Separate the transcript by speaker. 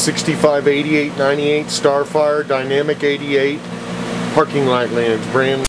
Speaker 1: 65, 88, 98 Starfire Dynamic 88 parking light lands, brand